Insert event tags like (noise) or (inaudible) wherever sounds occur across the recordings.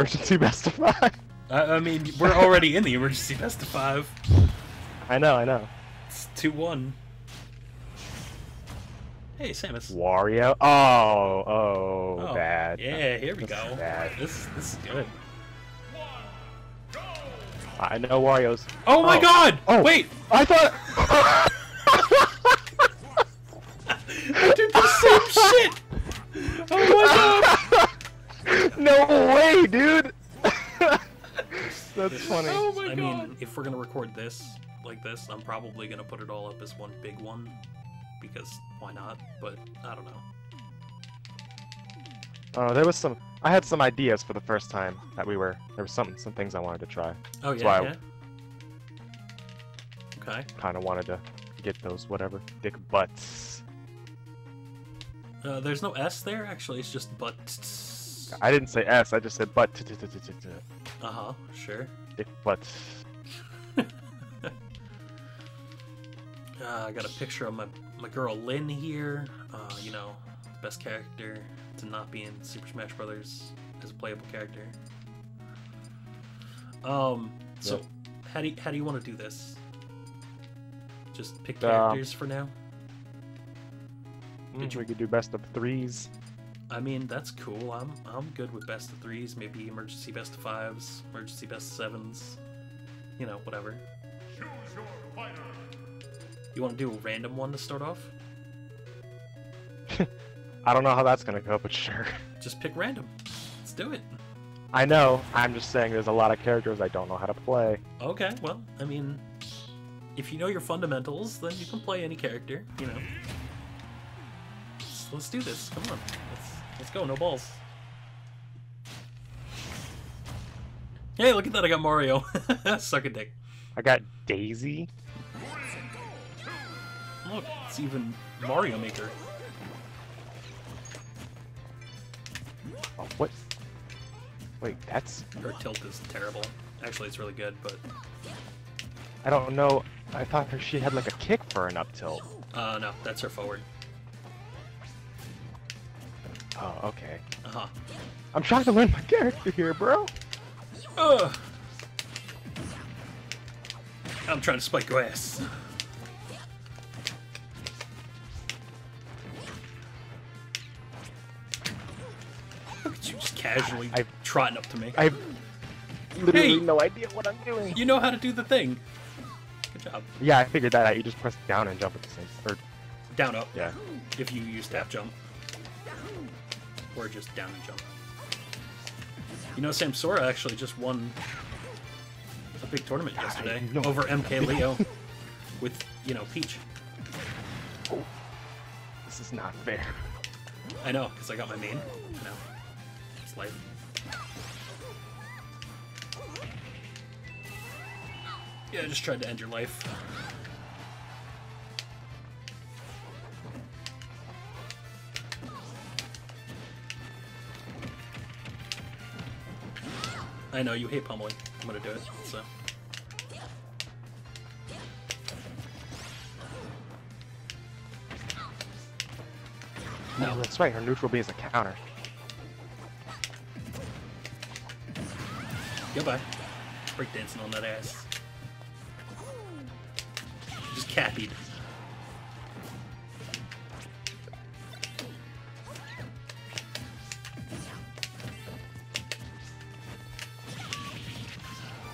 emergency best of five. I, I mean, we're already in the emergency best of five. I know, I know. It's two one. Hey, Samus. Wario. Oh, oh, Oh, bad. Yeah, here we This is go. bad. This this is good. I know Wario's. Oh my Oh. God! Oh. Wait, I thought. (laughs) no way, dude. (laughs) That's funny. Oh my I mean, if we're gonna record this like this, I'm probably gonna put it all up as one big one because why not? But I don't know. Oh, there was some. I had some ideas for the first time that we were. There was some some things I wanted to try. Oh That's yeah, why I- Okay. Kind of wanted to get those whatever dick butts. Uh, there's no S there. Actually, it's just but. I didn't say S. I just said but. Uh huh. Sure. Dick butts. (laughs) Uh, I got a picture of my my girl Lynn here. Uh, you know, best character to not be in Super Smash Brothers as a playable character. Um. So, Yep. how do you, how do you want to do this? Just pick Uh, characters for now. Mm, Did you- We could do best of threes. I mean, that's cool. I'm I'm good with best of threes, maybe emergency best of fives, emergency best of sevens. You know, whatever. You want to do a random one to start off? (laughs) I don't know how that's gonna go, but sure. (laughs) Just pick random. Let's do it. I know. I'm just saying there's a lot of characters I don't know how to play. Okay, well, I mean, if you know your fundamentals, then you can play any character, you know. Let's, do this. Come on. Let's, let's go. No balls. Hey, look at that. I got Mario. (laughs) Suck a dick. I got Daisy. Look, it's even Mario Maker. Oh, what? Wait, that's. Her tilt is terrible. Actually, it's really good, but I don't know. I thought her, she had like a kick for an up tilt. uh, no, that's her forward. Oh, okay. Uh huh. I'm trying to learn my character here, bro. Ugh. I'm trying to spike your ass. Look at you just casually I've, trotting up to me. I have literally Hey! no idea what I'm doing. You know how to do the thing. Good job. Yeah, I figured that out. You just press down and jump at the same. Or Down up yeah. if you use tap jump. Or just down and jump. You know, Samsora actually just won a big tournament yesterday over MK Leo with, you know, Peach. This is not fair. I know, because I got my main. You know, it's life. Yeah, I just tried to end your life. I know you hate pummeling. I'm gonna do it. So. No, that's right. Her neutral B is a counter. Goodbye. Breakdancing on that ass. Just cappied.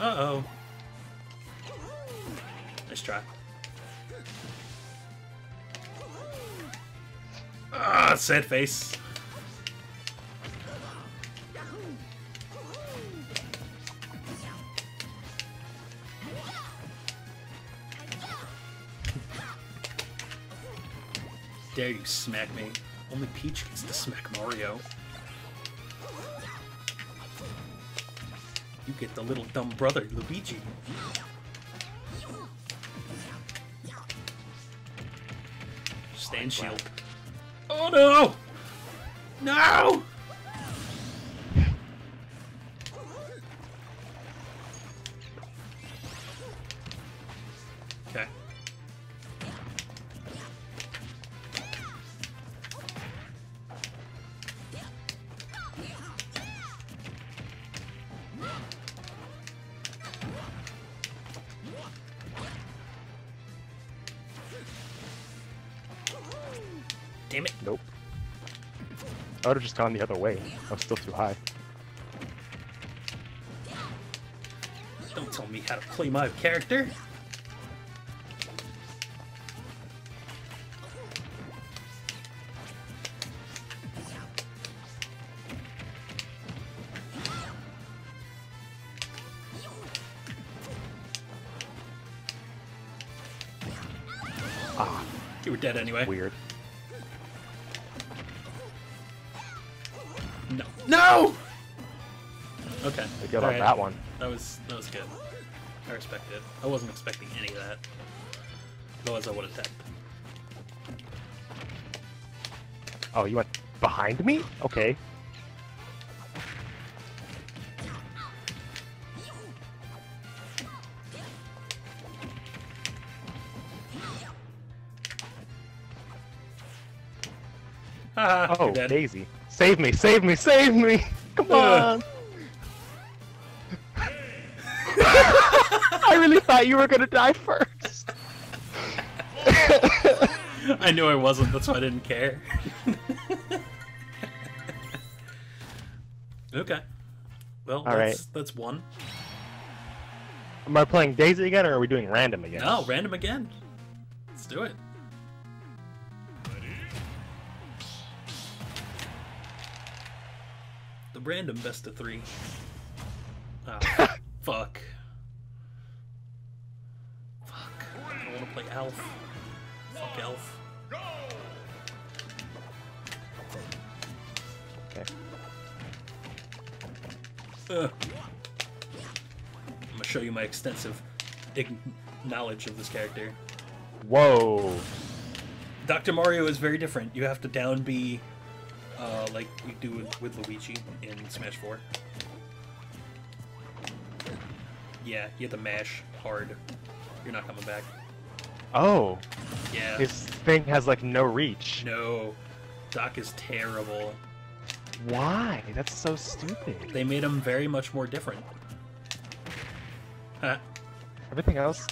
Uh-oh. Nice try. Ah, sad face. Dare you smack me? Only Peach gets to smack Mario. You get the little dumb brother, Luigi. Stand shield. Oh no! No! Damn it. Nope. I would have just gone the other way. I was still too high. Don't tell me how to play my character. Ah, You were dead anyway. weird. No. No! Okay. We got on alright. that one. That was that was good. I respect it. I wasn't expecting any of that. Otherwise I would have tapped. Oh, you went behind me? Okay. Oh, you're. Daisy. Save me, save me, save me! Come on! I really thought you were gonna die first. (laughs) I knew I wasn't, that's why I didn't care. (laughs) okay. Well, All that's, that's one. Am I playing Daisy again, or are we doing random again? No, random again. Let's do it. Random best of three. Ah, (laughs) fuck. Fuck. I don't want to play Alf. Fuck Elf. Okay. Ugh. I'm gonna show you my extensive knowledge of this character. Whoa. Dr. Mario is very different. You have to down B, uh, like you do with, with Luigi in Smash 4. Yeah, you have to mash hard. You're not coming back. Oh, Yeah. his thing has like no reach. No. Doc is terrible. Why? That's so stupid. They made him very much more different. Huh. Everything else.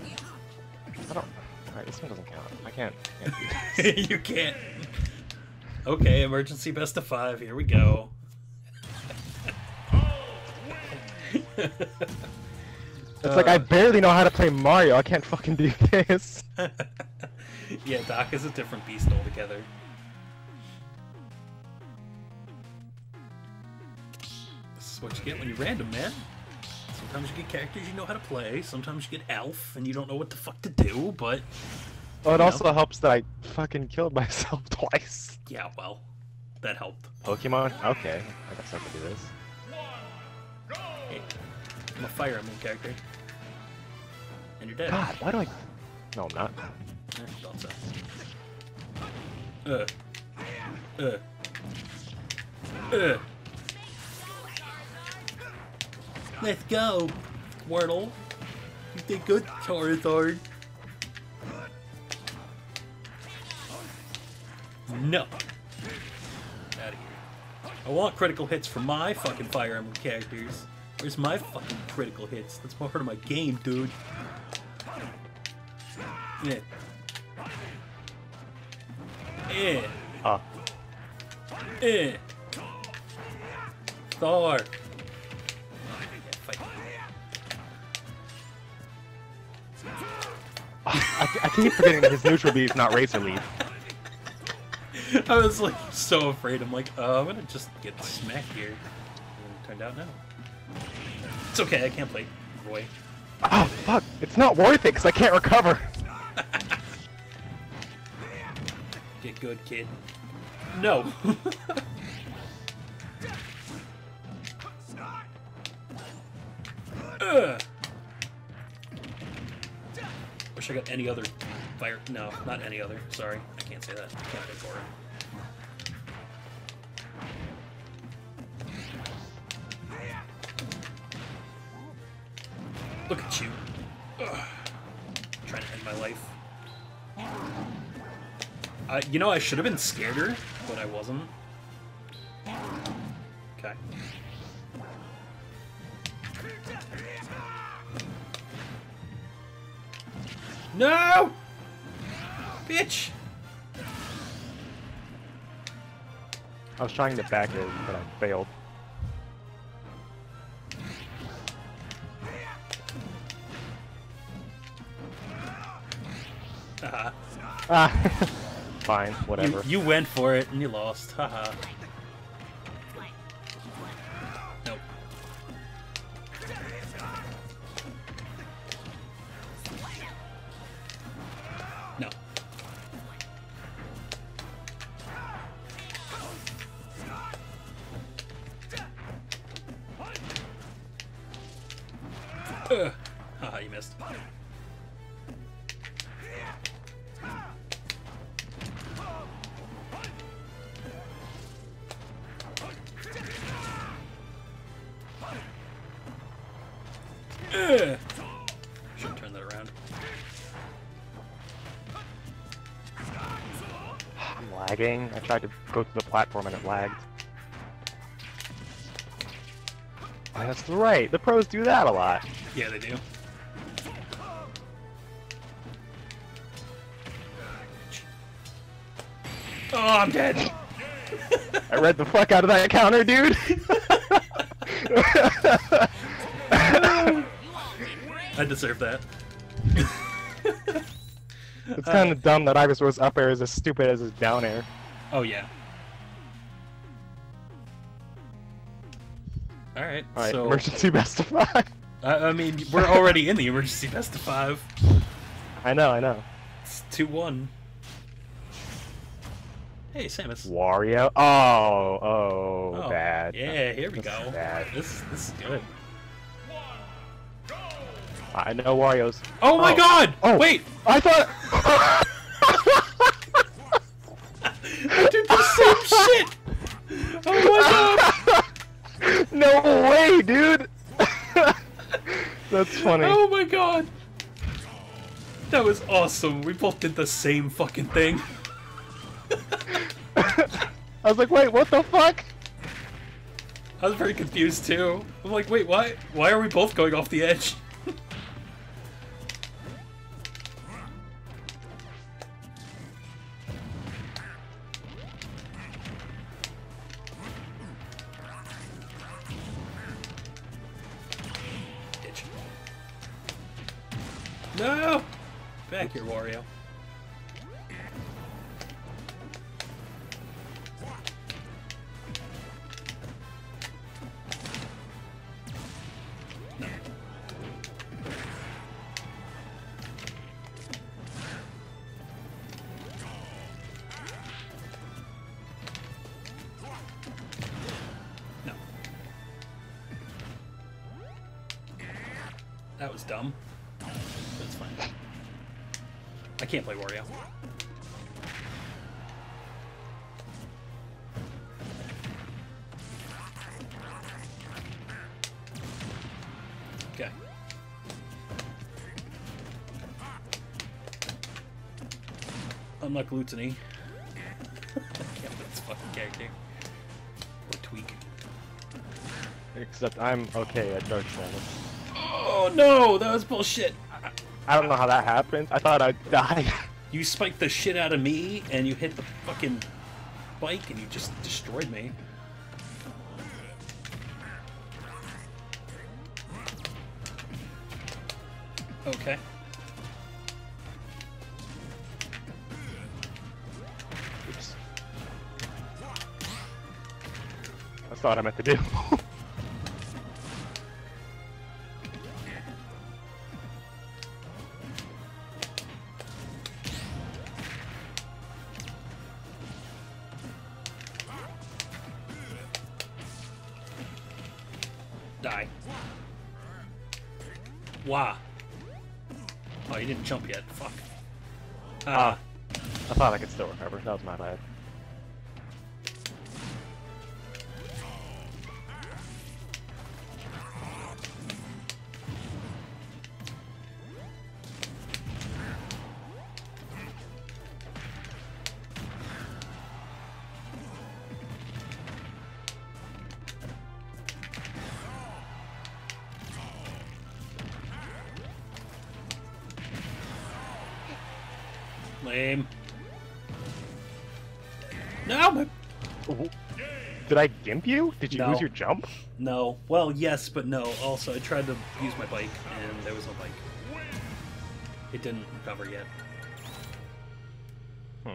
I don't. Alright, this one doesn't count. I can't. can't (laughs) this. you can't. Okay, emergency best of five. Here we go. (laughs) It's like I Uh. barely know how to play Mario. I can't fucking do this. (laughs) yeah, Doc is a different beast altogether. This is what you get when you random, man. Sometimes you get characters you know how to play. Sometimes you get Elf and you don't know what the fuck to do. But Well, it also helps that I fucking killed (laughs) myself twice. yeah, well, that helped. Pokemon? Okay, I guess I can do this. Hey, I'm a Fire Emblem character, and you're dead. God, why do I? No, I'm not. So. Uh. Uh. Uh. Let's go, Squirtle. You did good, Charizard. No. Out of here. I want critical hits for my fucking Fire Emblem characters. Where's my fucking critical hits? That's part of my game, dude. Yeah. Eh. Uh, Eh. Star. I, I keep forgetting that his neutral B is not Razor Leaf. (laughs) I was like so afraid. I'm like, uh, I'm gonna just get smacked here. And it turned out no. It's okay. I can't play Roy. Oh fuck! It's not worth it because I can't recover. (laughs) Get good, kid. No. (laughs) Ugh. I got any other fire. No, not any other. Sorry, I can't say that. Play for it. Look at you. Ugh. Trying to end my life. Uh, you know, I should have been scareder, but I wasn't. Okay. No! Bitch! I was trying to back it, but I failed. Uh (laughs) -huh. Ah, (laughs) fine, whatever. You, you, went for it and you lost. (laughs) Haha. Lagging. I tried to go to the platform and it lagged. Oh, that's right. The pros do that a lot. Yeah, they do. Oh, I'm dead. I read the fuck out of that counter, dude. (laughs) I deserve that. (laughs) it's kind of dumb that Ivysaur's up air is as stupid as his down air. Oh yeah. All right. All right, so emergency (laughs) best of five. I, I mean, we're already in the emergency best of five. I know, I know. It's two one. Hey, Samus. Wario. Oh, oh, Oh, bad. Yeah, here we go. bad. This this is good. I know Wario's. Oh my Oh. God! Oh. Wait, I thought. I did the same shit. Oh my God! (laughs) no way, dude. (laughs) That's funny. Oh my God! That was awesome. We both did the same fucking thing. (laughs) I was like, wait, what the fuck? I was very confused too. I'm like, wait, why? Why are we both going off the edge? No! Back here, Wario. Unlike Lutony. I can't play fucking character. Or Tweak. Except I'm okay at Dark Shadow. Oh no, that was bullshit. I don't know how that happened. I thought I'd die. (laughs) You spiked the shit out of me, and you hit the fucking bike, and you just destroyed me. That's not what I meant to do. (laughs) Die. Wow. Oh, you didn't jump yet. Fuck. Ah. I thought I could still recover. That was my bad. Lame. No, my... Did I gimp you? Did you No. lose your jump? No. Well, yes, but no. Also, I tried to use my bike, and there was no bike. It didn't recover yet. Hmm.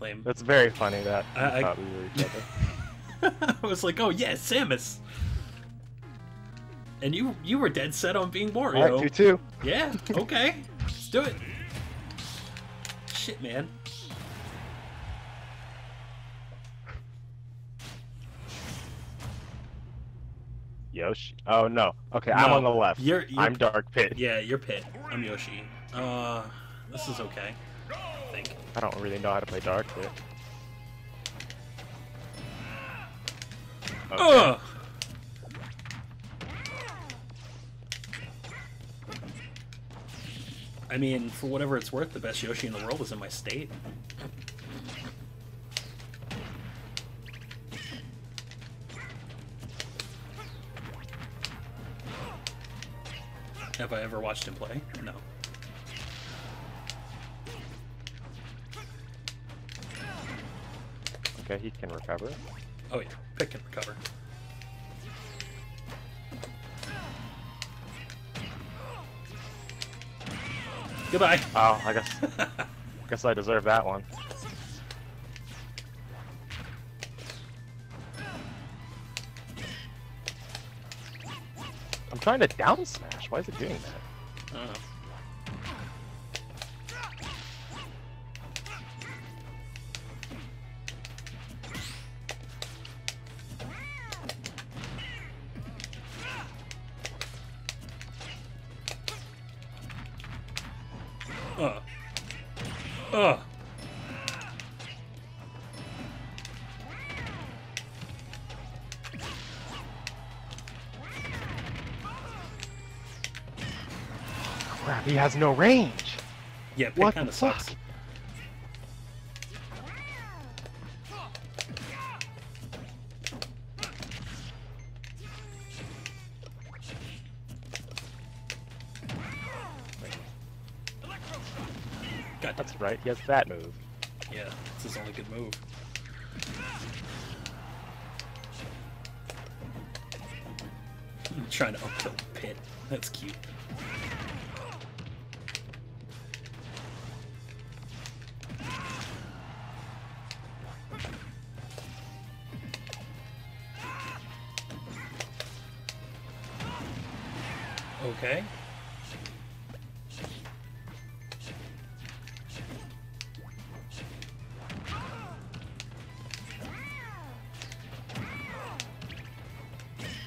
Lame. That's very funny that I- I- thought we were each other. (laughs) I was like, oh yeah, Samus. And you you were dead set on being Wario. Alright, two two. Yeah, okay. Let's do it. Shit, man. Yoshi. Oh no. Okay, I'm on the left. you're- you're- I'm Dark Pit. Yeah, you're Pit. I'm Yoshi. Uh, this is okay. I think. I don't really know how to play Dark Pit. Okay. Ugh! I mean, for whatever it's worth, the best Yoshi in the world is in my state. Have I ever watched him play? No. Okay, he can recover. Oh yeah, Pit can recover. Goodbye. Oh, I guess (laughs) guess I deserve that one. I'm trying to down smash. Why is it doing that? Crap, he has no range. Yeah, Pit What kind the of sucks. fuck? God, That's right, he has that move. yeah, it's his only good move. I'm (laughs) trying to upkill Pit. That's cute. Okay.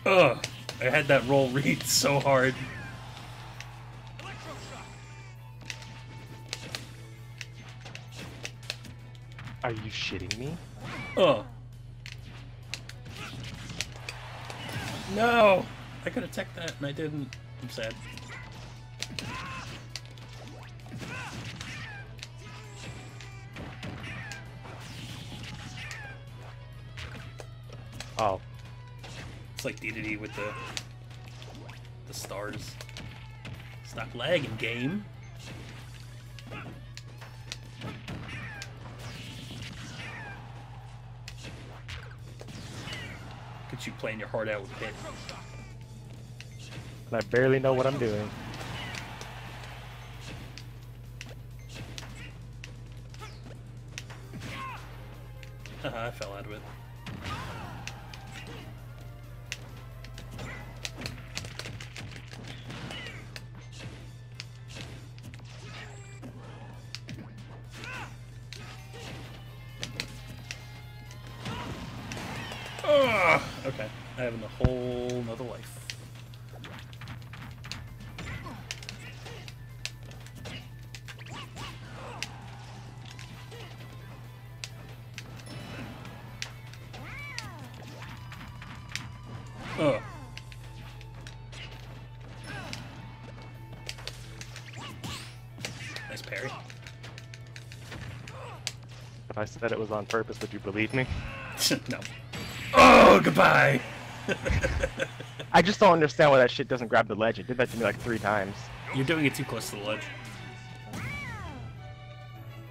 Ugh. I had that roll (laughs) read so hard. Are you shitting me? Ugh. No! I could have attack that and I didn't. I'm sad. Oh, It's like DDD with the the stars. Stop lagging, game. At you playing your heart out with Pit. And I barely know what I'm doing. I fell out of it. Ugh, okay, I have a whole nother life. Nice parry. If I said it was on purpose, would you believe me? (laughs) no. Oh, goodbye! (laughs) I just don't understand why that shit doesn't grab the ledge. It did that to me like three times. You're doing it too close to the ledge.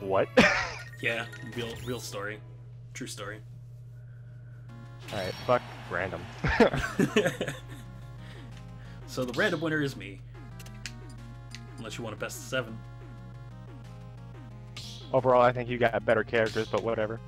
What? (laughs) Yeah, real, real story, true story. Alright, fuck random. so the random winner is me. Unless you want a best of seven. Overall, I think you got better characters, but whatever.